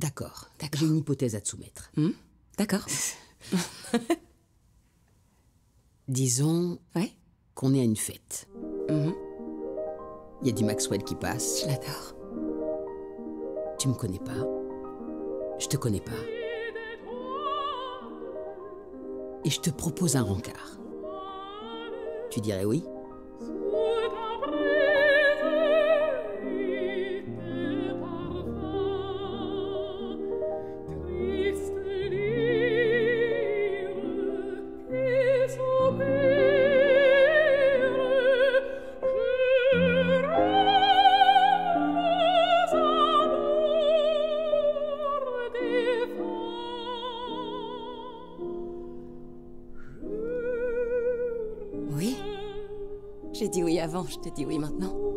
D'accord. D'accord. J'ai une hypothèse à te soumettre. Hmm D'accord. Disons Ouais qu'on est à une fête. Mhm. Il y a du Maxwell qui passe. Je l'adore. Tu me connais pas. Je te connais pas. Et je te propose un rencard. Tu dirais oui? J'ai dit oui avant, je te dis oui maintenant.